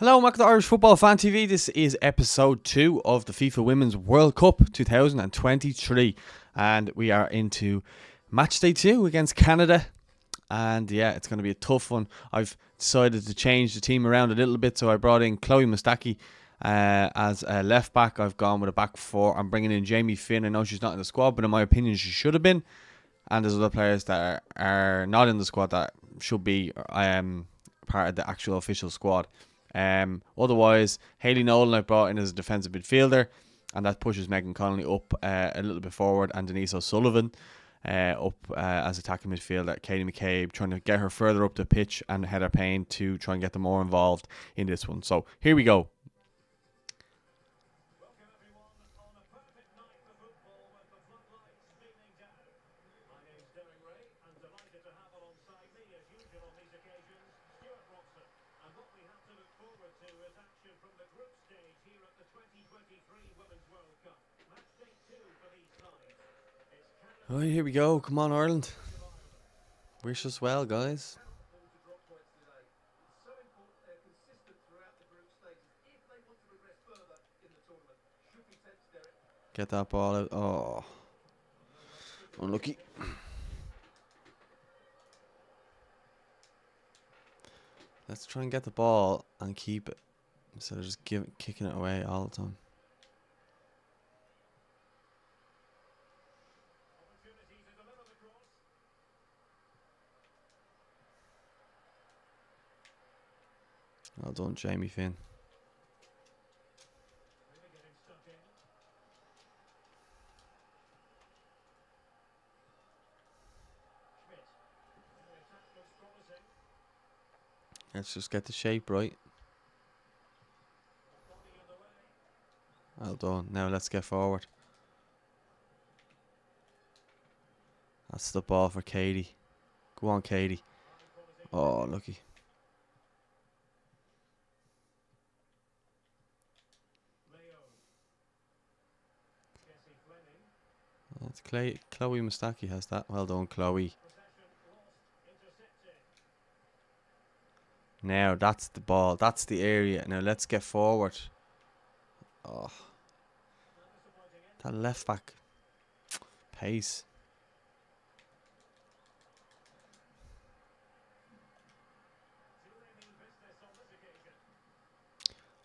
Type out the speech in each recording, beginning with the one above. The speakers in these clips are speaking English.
Hello, welcome to Irish Football Fan TV. This is episode two of the FIFA Women's World Cup 2023, and we are into match day two against Canada. And yeah, it's going to be a tough one. I've decided to change the team around a little bit, so I brought in Chloe Mustaki uh, as a left back. I've gone with a back four. I'm bringing in Jamie Finn. I know she's not in the squad, but in my opinion, she should have been. And there's other players that are, are not in the squad that should be um, part of the actual official squad. Um, otherwise, Hayley Nolan I brought in as a defensive midfielder, and that pushes Megan Connolly up uh, a little bit forward, and Denise O'Sullivan uh, up uh, as attacking midfielder. Katie McCabe trying to get her further up the pitch, and Heather Payne to try and get them more involved in this one. So here we go. Oh, here we go. Come on, Ireland. Wish us well, guys. Get that ball out. Oh. Unlucky. Let's try and get the ball and keep it instead of just give, kicking it away all the time. Well done, Jamie Finn. Let's just get the shape right. Well done. Now let's get forward. That's the ball for Katie. Go on, Katie. Oh, lucky. That's Clay, Chloe Mustaki has that. Well done, Chloe. Now that's the ball. That's the area. Now let's get forward. Oh, that left back pace.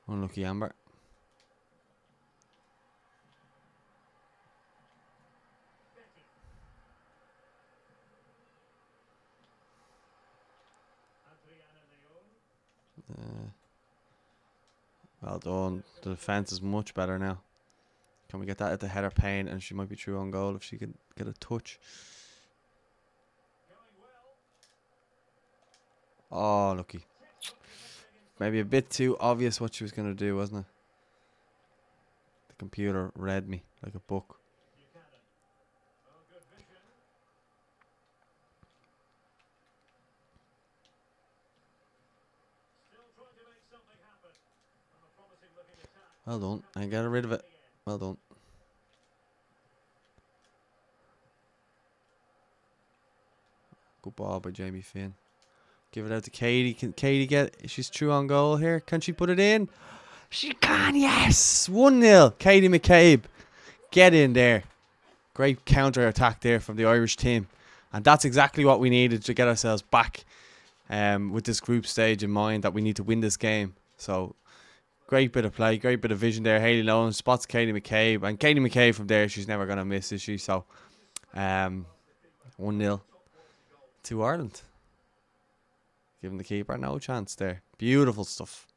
Unlucky Amber. Uh, well done. The defense is much better now. Can we get that at the Heather Payne? And she might be true on goal if she can get a touch. Oh, lucky. Maybe a bit too obvious what she was going to do, wasn't it? The computer read me like a book. Well done. I got rid of it. Well done. Good ball by Jamie Finn. Give it out to Katie. Can Katie get she's true on goal here? Can she put it in? She can, yes! 1 0. Katie McCabe. Get in there. Great counter attack there from the Irish team. And that's exactly what we needed to get ourselves back um, with this group stage in mind that we need to win this game. So Great bit of play, great bit of vision there. Hayley Nolan spots Katie McCabe, and Katie McCabe from there, she's never gonna miss, is she? So, um, one 0 to Ireland. Giving the keeper no chance there. Beautiful stuff.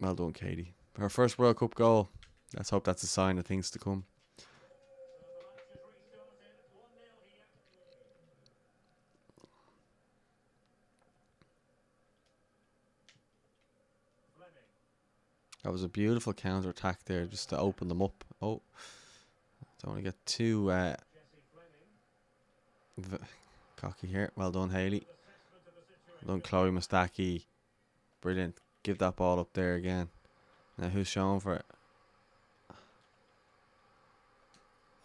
Well done, Katie. Her first World Cup goal. Let's hope that's a sign of things to come. That was a beautiful counter attack there just to open them up. Oh, don't want to get too uh, cocky here. Well done, Hayley. Well done, Chloe Mustaki. Brilliant. Give that ball up there again. Now, who's showing for it?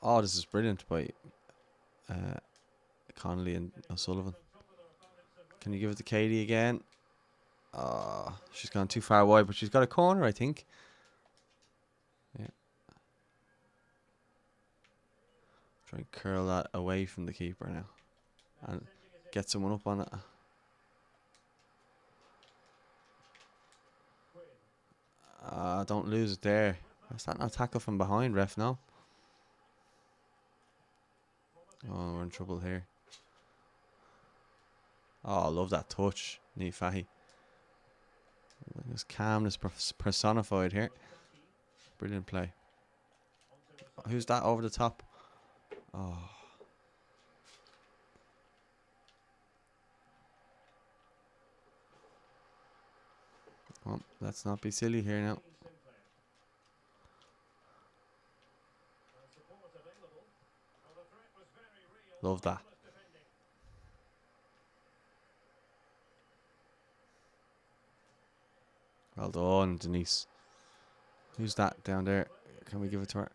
Oh, this is brilliant by uh, Connolly and O'Sullivan. Can you give it to Katie again? Uh, she's gone too far wide, but she's got a corner, I think. Yeah. Try and curl that away from the keeper now. And get someone up on it. Uh, don't lose it there. Is that not tackle from behind, ref? No. Oh, we're in trouble here. Oh, I love that touch, Niamh Fahey. There's calmness personified here. Brilliant play. Who's that over the top? Oh. Well, let's not be silly here now. Love that. Well done, Denise. Who's that down there? Can we give it to her?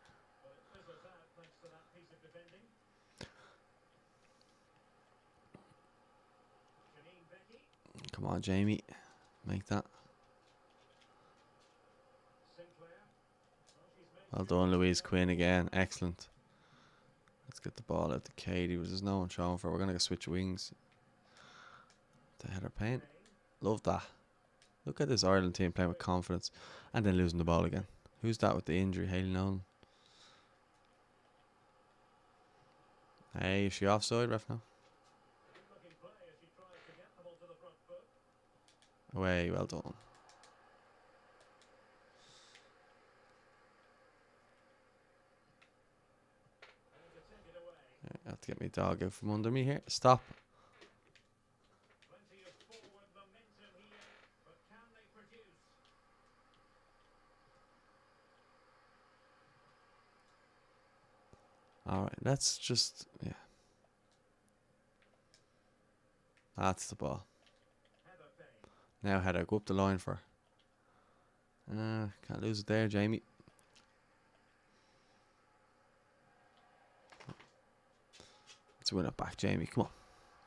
Come on, Jamie. Make that. Well done, Louise Quinn again. Excellent. Let's get the ball out to Katie. There's no one showing for. We're going to switch wings. To Heather Payne. Love that. Look at this Ireland team playing with confidence and then losing the ball again. Who's that with the injury? Hayley Nolan. Hey, is she offside, ref now? Away, well done. I have to get my dog out from under me here. Stop. Let's just, yeah. That's the ball. Now Heather, go up the line for Uh, can't lose it there, Jamie. Let's win it back, Jamie. Come on.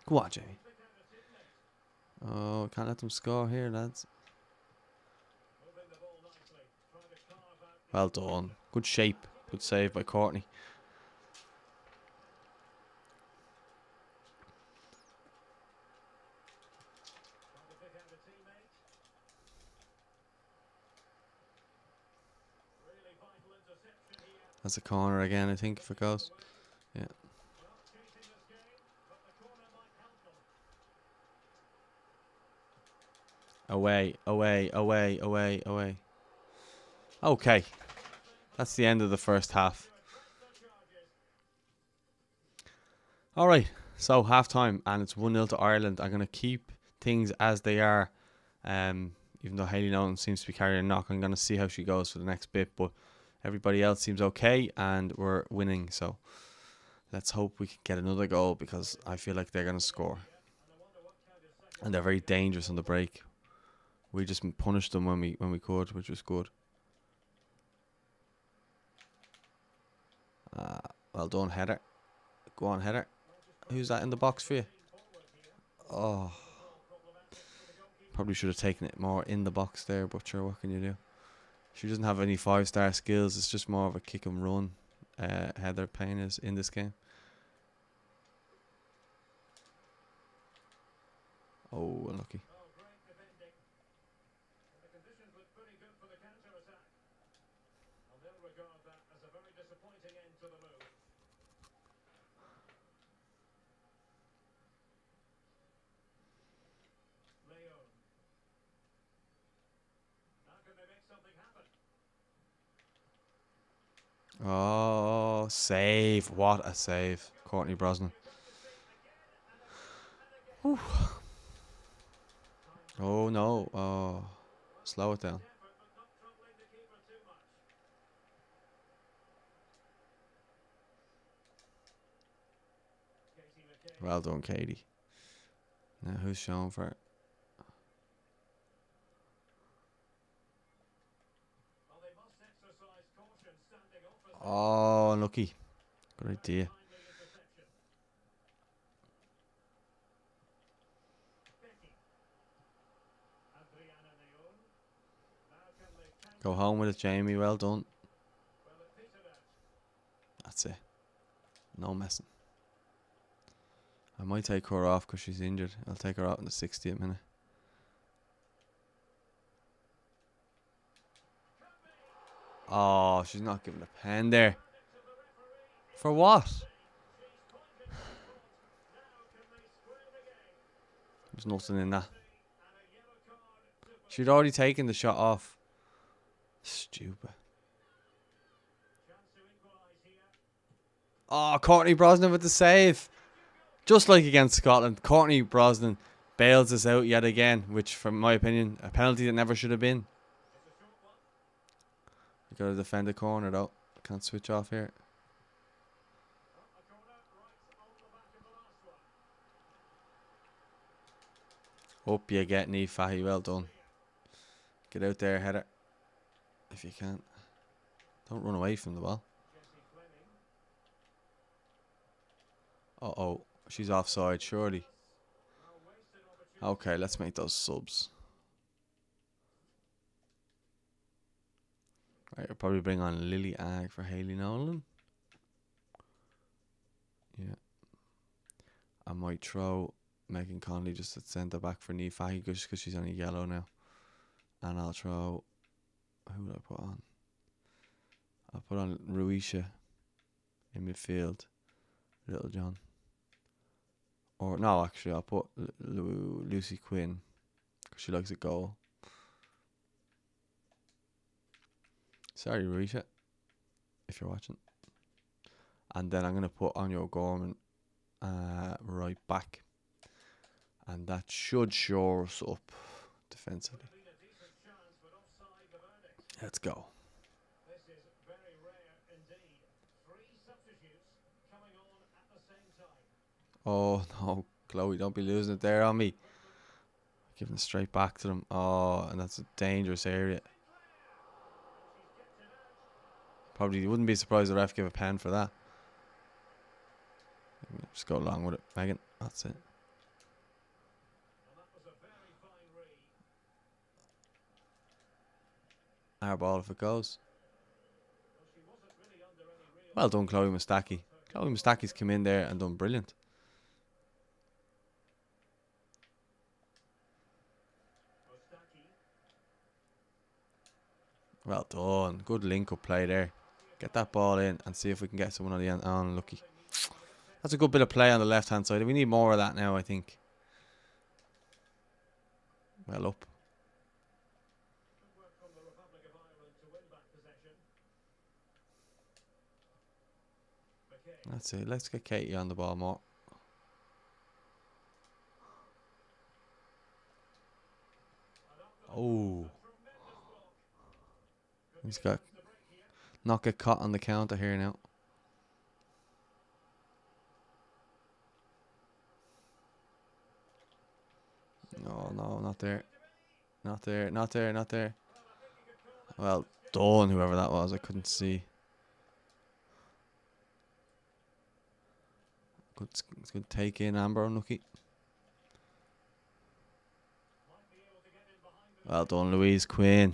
Come on, Jamie. Oh, can't let them score here, lads. Well done. Good shape. Good save by Courtney. That's a corner again, I think, if it goes. Yeah. Away, away, away, away, away. Okay. That's the end of the first half. All right. So half time, and it's 1 0 to Ireland. I'm going to keep things as they are. Um, even though Hayley Nolan seems to be carrying a knock, I'm going to see how she goes for the next bit. But Everybody else seems okay, and we're winning. So let's hope we can get another goal because I feel like they're going to score. And they're very dangerous on the break. We just punished them when we when we could, which was good. Uh, well done, Heather. Go on, Heather. Who's that in the box for you? Oh. Probably should have taken it more in the box there, but sure, what can you do? She doesn't have any five star skills. It's just more of a kick and run. Uh, Heather Payne is in this game. Oh, unlucky. Oh, save. What a save. Courtney Brosnan. Whew. Oh, no. Oh, slow it down. Well done, Katie. Now, who's showing for it? Oh, unlucky. Good idea. Go home with it, Jamie. Well done. That's it. No messing. I might take her off because she's injured. I'll take her out in the 60th minute. Oh, she's not giving a pen there. For what? There's nothing in that. She'd already taken the shot off. Stupid. Oh, Courtney Brosnan with the save. Just like against Scotland, Courtney Brosnan bails us out yet again, which, from my opinion, a penalty that never should have been. You got to defend the corner though. Can't switch off here. Hope you get Niamh Fahey. Well done. Get out there, Heather. If you can. Don't run away from the ball. Uh oh. She's offside, surely. Okay, let's make those subs. I'll probably bring on Lily Agg for Hayley Nolan. Yeah. I might throw Megan Connolly just at centre back for Niamh Fahey just because she's only yellow now. And I'll throw. Who would I put on? I'll put on Ruesha in midfield. Littlejohn. Or no, actually, I'll put L- Lu- Lucy Quinn because she likes a goal. Sorry, Ruesha, if you're watching. And then I'm gonna put Áine Gorman uh, right back, and that should shore us up defensively. Let's go. Oh no, Chloe, don't be losing it there on me. Giving straight back to them. Oh, and that's a dangerous area. Probably you wouldn't be surprised the ref gave a pen for that. Just go along with it, Megan. That's it. Our ball if it goes. Well done, Chloe Mustaki. Chloe Mustaki's come in there and done brilliant. Well done. Good link up play there. Get that ball in and see if we can get someone on the end. Oh, unlucky. That's a good bit of play on the left hand side. We need more of that now, I think. Well up. That's it. Let's get Katie on the ball more. Oh. He's got not get caught on the counter here now. No, no, not there. Not there, not there, not there. Well done, whoever that was. I couldn't see. Good, good take in, Amber. Unlucky. Well done, Louise Quinn.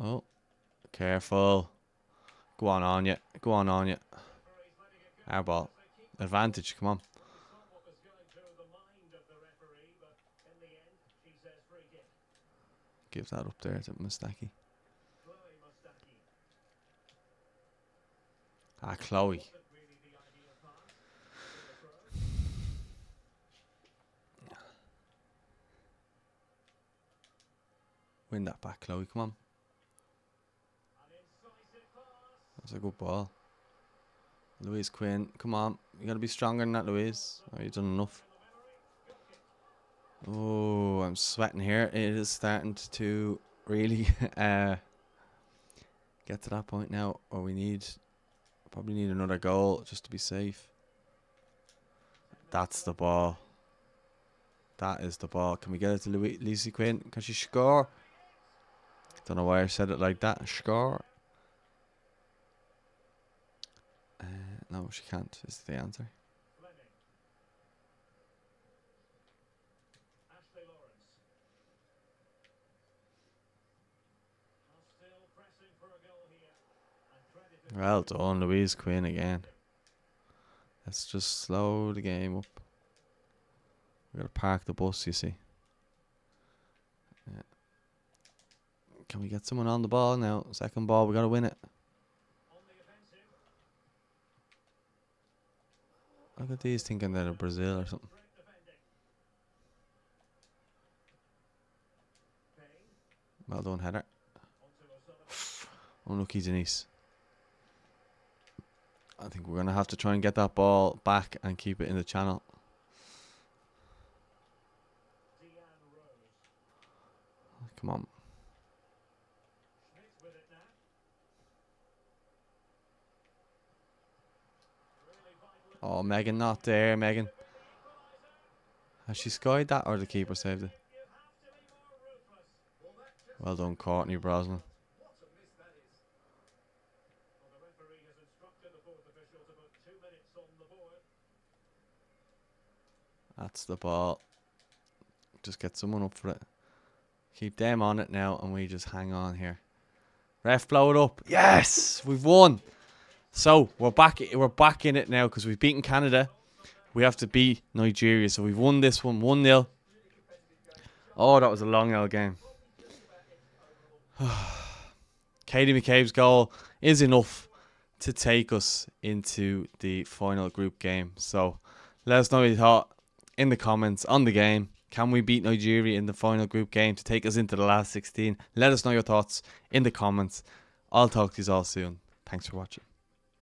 Oh, careful. Go on, on you. Go on, on you. Ball. Advantage, come on. Give that up there to Mustaki. Ah, Chloe. Win that back, Chloe. Come on. That's a good ball. Louise Quinn, come on. You gotta be stronger than that, Louise. Oh, you done enough. Oh, I'm sweating here. It is starting to really uh, get to that point now where we need probably need another goal just to be safe. That's the ball. That is the ball. Can we get it to Louise Quinn? Can she score? Don't know why I said it like that. Score. Eh, uh, no, she can't, is the answer. Well done, Louise Quinn again. Let's just slow the game up. We gotta park the bus, you see. Yeah. Can we get someone on the ball now? Second ball, we got to win it. Look at these thinking they're Brazil or something. Well done, Heather. Unlucky Denise. I think we're going to have to try and get that ball back and keep it in the channel. Come on. Oh, Megan not there, Megan. Has she skied that or the keeper saved it? Well done, Courtney Brosnan. That's the ball. Just get someone up for it. Keep them on it now, and we just hang on here. Ref, blow it up. Yes, we've won. So we're back. We're back in it now because we've beaten Canada. We have to beat Nigeria, so we've won this one one 0 Oh, that was a long L game. Katie McCabe's goal is enough to take us into the final group game. So let us know what you thought in the comments on the game. Can we beat Nigeria in the final group game to take us into the last 16? Let us know your thoughts in the comments. I'll talk to you all soon. Thanks for watching.